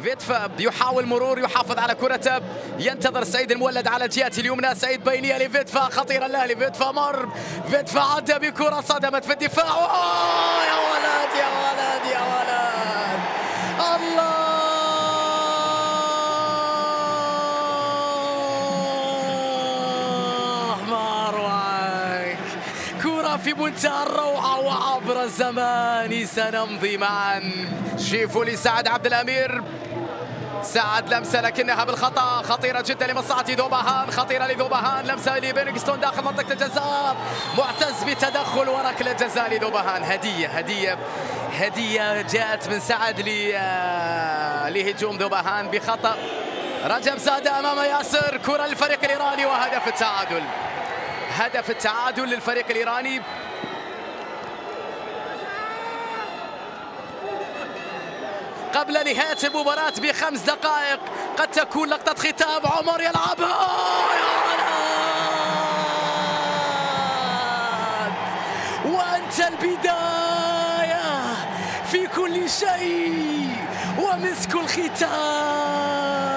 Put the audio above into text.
فيتفا يحاول مرور يحافظ على كرته ينتظر سعيد المولد على الجهة اليمنى سعيد بينية لفيتفا خطيرة الاهلي فيتفا مر. فيتفا عدى بكرة صدمت في الدفاع. يا ولد يا ولد يا ولد. الله ما أروعك كرة في منتهى الروعة وعبر الزمان. سنمضي معا. شيفوا لسعد عبد الأمير. سعد لمسه لكنها بالخطا خطيرة جدا لمصلحة ذوبهان خطيرة لذوبهان لمسة لبيرغستون داخل منطقة الجزاء. معتز بتدخل وركله جزاء لذوبهان هدية هدية هدية جاءت من سعد لهجوم ذوبهان بخطأ. رجب زاده أمام ياسر كرة للفريق الإيراني وهدف التعادل. هدف التعادل للفريق الإيراني. قبل نهاية المباراة بخمس دقائق. قد تكون لقطة ختام. عمر يلعبها. يا وأنت البداية في كل شيء ومسك الختام.